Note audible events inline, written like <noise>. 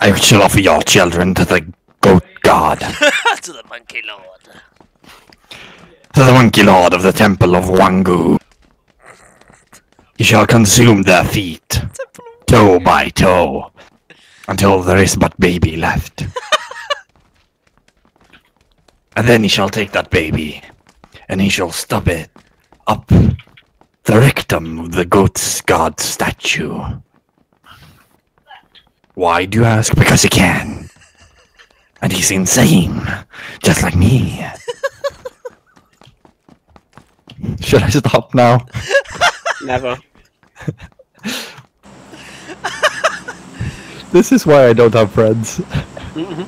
I shall offer your children to the goat god, <laughs> to the monkey lord. to the monkey lord of the temple of Wangu. He shall consume their feet, toe by toe, until there is but baby left. <laughs> and then he shall take that baby, and he shall stub it up the rectum of the goat's god statue. Why do you ask? Because he can. And he's insane, just like me. <laughs> Should I stop now? Never. <laughs> This is why I don't have friends. Mhm.